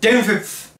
伝説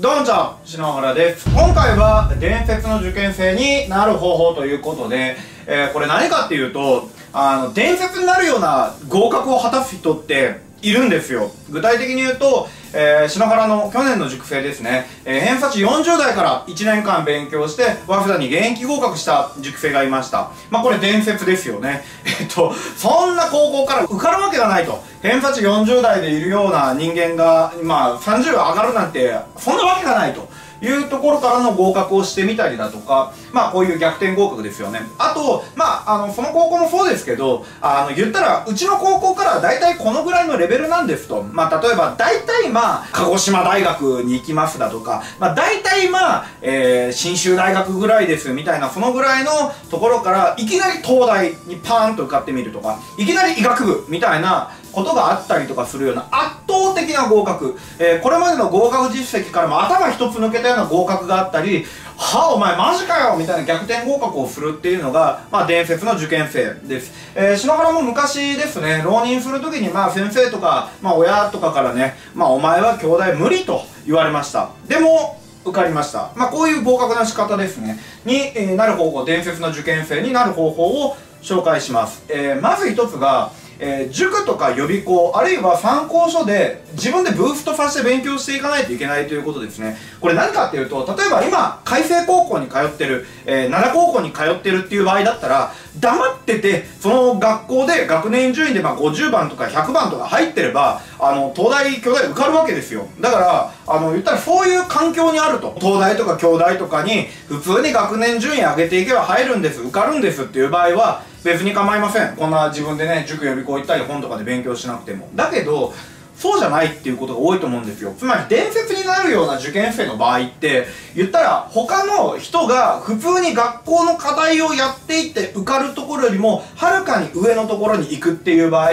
どうもちゃん、篠原です。今回は伝説の受験生になる方法ということで、えーこれ何かっていうと、あの、伝説になるような合格を果たす人っているんですよ。具体的に言うと、えー、篠原の去年の塾生ですね、えー偏差値40代から1年間勉強して、早稲田に現役合格した塾生がいました。まあこれ伝説ですよね。えっと、そんな高校から受かるわけがないと。偏差値40代でいるような人間が、まあ30上がるなんて、そんなわけがないと。いうところからの合格をしてみたりだとか、まあこういう逆転合格ですよね。あと、まあ、あの、その高校もそうですけど、あの、言ったら、うちの高校からは大体このぐらいのレベルなんですと。まあ例えば、大体まあ、鹿児島大学に行きますだとか、まあ大体まあ、えー、新州大学ぐらいですみたいな、そのぐらいのところから、いきなり東大にパーンと受かってみるとか、いきなり医学部みたいなことがあったりとかするような圧倒的な合格、えーこれまでの合格実績からも頭一つ抜けたような合格があったりはあお前マジかよみたいな逆転合格をするっていうのが、まあ、伝説の受験生です、えー篠原も昔ですね浪人する時にまあ先生とか、まあ、親とかからね、まあ、お前は兄弟無理と言われましたでも受かりました。まあ、こういう合格の仕方ですね。に、えーなる方法、伝説の受験生になる方法を紹介します。えーまず一つが、えー塾とか予備校、あるいは参考書で自分でブーストさせて勉強していかないといけないということですね。これ何かっていうと、例えば今、開成高校に通ってる、えー奈良高校に通ってるっていう場合だったら、黙ってて、その学校で学年順位でま50番とか100番とか入ってれば、あの、東大、京大受かるわけですよ。だから、あの、言ったらそういう環境にあると。東大とか京大とかに、普通に学年順位上げていけば入るんです、受かるんですっていう場合は、別に構いません。こんな自分でね、塾予備校行ったり本とかで勉強しなくても。だけど、そうじゃないっていうことが多いと思うんですよ。つまり伝説になるような受験生の場合って、言ったら他の人が普通に学校の課題をやっていって受かるところよりも、はるかに上のところに行くっていう場合、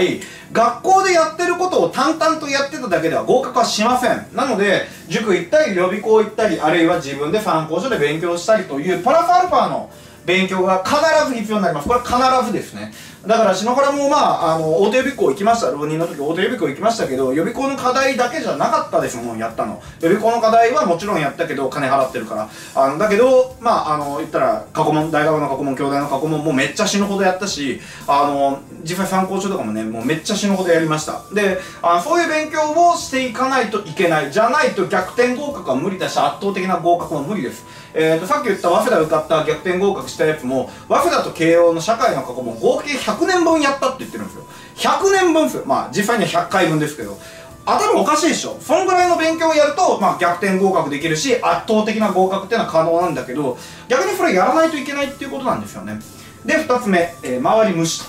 学校でやってることを淡々とやってただけでは合格はしません。なので、塾行ったり予備校行ったり、あるいは自分で参考書で勉強したりというプラスアルファの勉強が必ず必要になります。これ必ずですね。だから篠原もまあ、あの、大手予備校行きました。浪人の時大手予備校行きましたけど、予備校の課題だけじゃなかったですもん、やったの。予備校の課題はもちろんやったけど、金払ってるから。あの、だけど、まあ、あの、言ったら、過去問、大学の過去問、京大の過去問もめっちゃ死ぬほどやったし、あの、実際参考書とかもね、もうめっちゃ死ぬほどやりました。で、あそういう勉強をしていかないといけない。じゃないと逆転合格は無理だし、圧倒的な合格は無理です。えーと、さっき言った早稲田受かった逆転合格したやつも、早稲田と慶応の社会の過去問合計100年分やったって言ってるんですよ。100年分ですよ。まあ、実際には100回分ですけど。頭おかしいでしょそんぐらいの勉強をやると、まあ、逆転合格できるし、圧倒的な合格っていうのは可能なんだけど、逆にそれやらないといけないっていうことなんですよね。で、二つ目、えー周り無視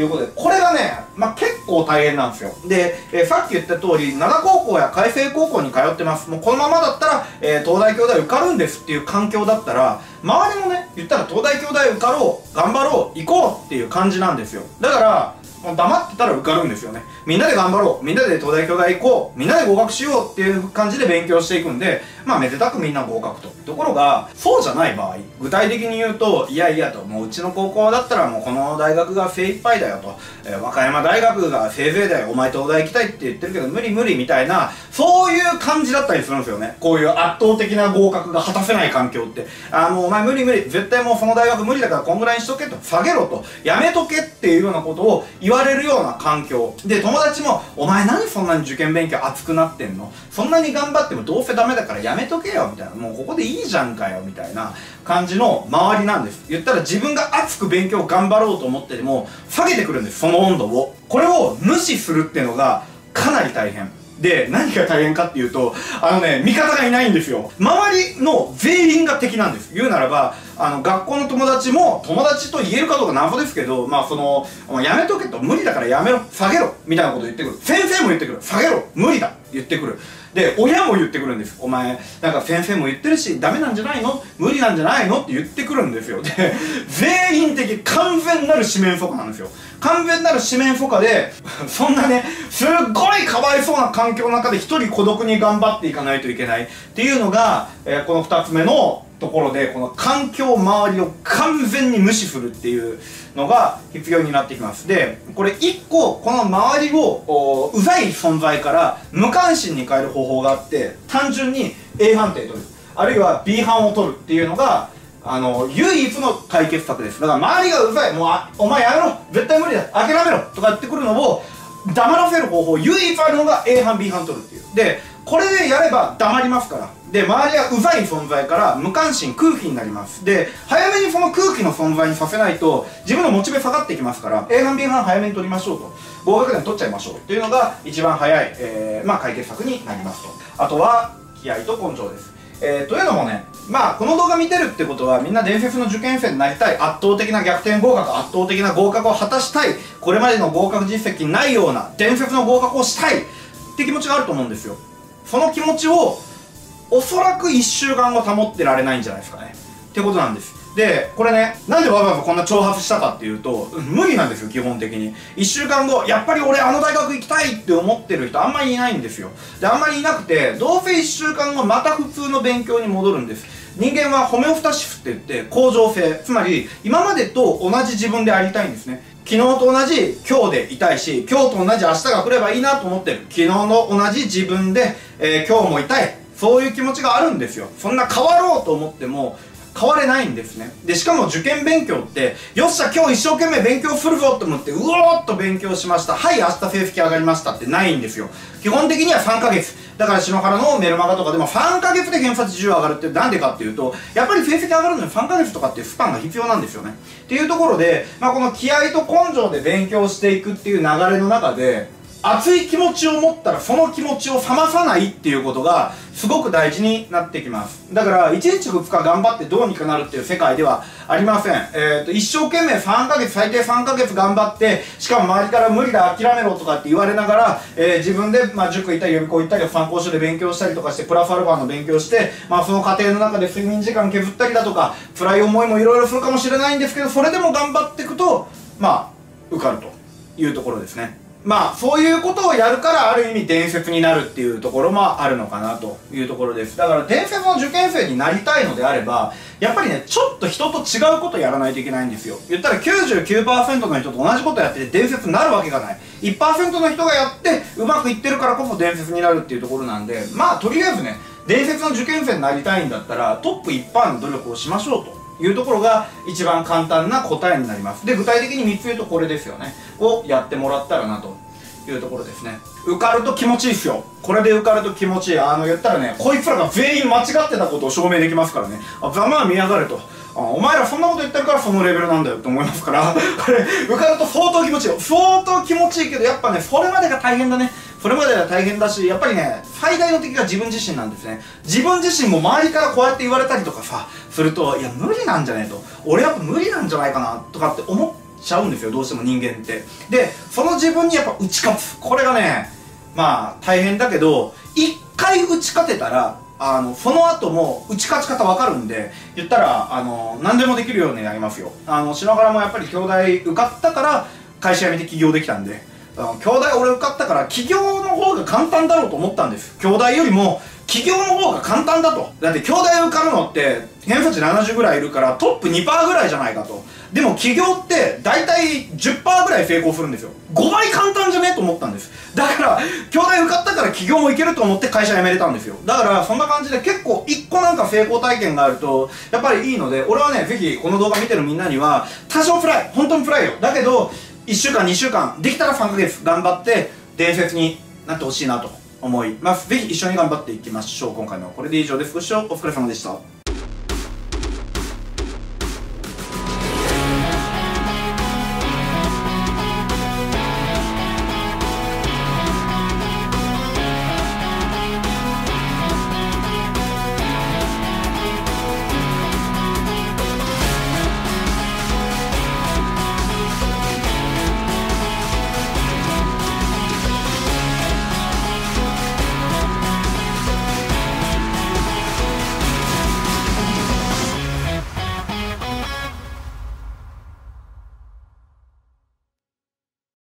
いうことで、これがね、まあ、結構大変なんですよ。で、えーさっき言った通り、灘高校や海星高校に通ってます。もうこのままだったら、えー東大京大受かるんですっていう環境だったら、周りもね、言ったら東大京大受かろう、頑張ろう、行こうっていう感じなんですよ。だから、もう黙ってたら受かるんですよね。みんなで頑張ろう。みんなで東大京大行こう。みんなで合格しようっていう感じで勉強していくんで、まあめでたくみんな合格と。ところが、そうじゃない場合、具体的に言うと、いやいやと、もううちの高校だったらもうこの大学が精一杯だよと。えー和歌山大学がせいぜいだよ。お前東大行きたいって言ってるけど無理無理みたいな、そういう感じだったりするんですよね。こういう圧倒的な合格が果たせない環境って。あもうお前無理無理。絶対もうその大学無理だからこんぐらいにしとけと。下げろと。やめとけっていうようなことを言われるような環境。で、友達も、お前何そんなに受験勉強熱くなってんの？そんなに頑張ってもどうせダメだからやめめとけよみたいな。もうここでいいじゃんかよみたいな感じの周りなんです。言ったら自分が熱く勉強頑張ろうと思ってても、下げてくるんです。その温度を。これを無視するっていうのがかなり大変。で、何が大変かっていうと、あのね、味方がいないんですよ。周りの全員が敵なんです。言うならば、あの、学校の友達も、友達と言えるかどうか謎ですけど、まあその、やめとけと、無理だからやめろ、下げろ、みたいなこと言ってくる。先生も言ってくる。下げろ、無理だ、言ってくる。で、親も言ってくるんです。お前、なんか先生も言ってるし、ダメなんじゃないの？無理なんじゃないの？って言ってくるんですよ。で、全員的、完全なる四面楚歌なんですよ。完全なる四面楚歌で、そんなね、すっごいかわいそうな環境の中で一人孤独に頑張っていかないといけないっていうのが、えーこの二つ目のところでこの環境周りを完全に無視するっていうのが必要になってきます。でこれ1個この周りをうざい存在から無関心に変える方法があって単純に A 判定取る。あるいは B 判を取るっていうのがあの唯一の解決策です。だから周りがうざいもうお前やめろ。絶対無理だ。諦めろ。とか言ってくるのを黙らせる方法唯一あるのが A 班 B 班取るっていう。でこれでやれば黙りますから。で周りがうざい存在から無関心空気になります。で早めにその空気の存在にさせないと自分のモチベ下がってきますから A 班 B 班早めに取りましょうと。合格点取っちゃいましょうっていうのが一番早い、えー、まあ、解決策になりますと。あとは気合と根性です。えー、というのもね、まあ、この動画見てるってことは、みんな伝説の受験生になりたい、圧倒的な逆転合格、圧倒的な合格を果たしたい、これまでの合格実績ないような、伝説の合格をしたいって気持ちがあると思うんですよ。その気持ちを、おそらく1週間後保ってられないんじゃないですかね。ってことなんです。で、これね、なんでわざわざこんな挑発したかっていうと、無理なんですよ、基本的に。1週間後、やっぱり俺あの大学行きたいって思ってる人あんまりいないんですよ。で、あんまりいなくて、どうせ1週間後また普通の勉強に戻るんです。人間はホメオスタシスって言って向上性つまり今までと同じ自分でありたいんですね昨日と同じ今日でいたいし今日と同じ明日が来ればいいなと思ってる昨日の同じ自分で、えー、今日もいたい。そういう気持ちがあるんですよ。そんな変わろうと思っても変われないんですね。でしかも受験勉強ってよっしゃ今日一生懸命勉強するぞと思ってうおーっと勉強しました。はい明日成績上がりましたってないんですよ。基本的には3ヶ月。だから篠原のメルマガとかでも3ヶ月で偏差値10上がるってなんでかっていうとやっぱり成績上がるのに3ヶ月とかっていうスパンが必要なんですよね。っていうところで、まあ、この気合と根性で勉強していくっていう流れの中で熱い気持ちを持ったらその気持ちを冷まさないっていうことがすごく大事になってきます。だから1日2日頑張ってどうにかなるっていう世界ではありません、えーと、一生懸命3ヶ月最低3ヶ月頑張ってしかも周りから無理だ諦めろとかって言われながら、えー、自分で、まあ、塾行ったり予備校行ったり参考書で勉強したりとかしてプラスアルファの勉強して、まあ、その過程の中で睡眠時間削ったりだとか辛い思いもいろいろするかもしれないんですけどそれでも頑張っていくとまあ受かるというところですね。まあそういうことをやるからある意味伝説になるっていうところもあるのかなというところです。だから伝説の受験生になりたいのであればやっぱりねちょっと人と違うことやらないといけないんですよ。言ったら99%の人と同じことやってて伝説になるわけがない。1%の人がやってうまくいってるからこそ伝説になるっていうところなんでまあとりあえずね伝説の受験生になりたいんだったらトップ1%の努力をしましょうと。いうところが一番簡単な答えになります。で具体的に3つ言うとこれですよね。をやってもらったらなというところですね。受かると気持ちいいっすよ。これで受かると気持ちいい。あの言ったらねこいつらが全員間違ってたことを証明できますからね。あざまあ見やがれと。あお前らそんなこと言ってるからそのレベルなんだよ。って思いますから。これ受かると相当気持ちいい。よ相当気持ちいいけどやっぱねそれまでが大変だね。それまでが大変だしやっぱりね最大の敵が自分自身なんですね。自分自身も周りからこうやって言われたりとかさするといや無理なんじゃねえと。俺やっぱ無理なんじゃないかなとかって思っちゃうんですよどうしても人間って。でその自分にやっぱ打ち勝つ。これがねまあ大変だけど一回打ち勝てたらあのその後も打ち勝ち方わかるんで言ったらあの何でもできるようになりますよ。あの篠原もやっぱり兄弟受かったから会社辞めて起業できたんで。兄弟俺受かったから起業の方が簡単だろうと思ったんです。兄弟よりも起業の方が簡単だと。だって兄弟受かるのって偏差値70ぐらいいるからトップ2%ぐらいじゃないかと。でも起業って大体10%ぐらい成功するんですよ。5倍簡単じゃねえと思ったんです。だから兄弟受かったから起業もいけると思って会社辞めれたんですよ。だからそんな感じで結構1個なんか成功体験があるとやっぱりいいので俺はねぜひこの動画見てるみんなには多少フライ本当にフライよ。だけど1週間2週間できたら3ヶ月頑張って伝説になってほしいなと思います。ぜひ一緒に頑張っていきましょう。今回のこれで以上です。ご視聴お疲れ様でした。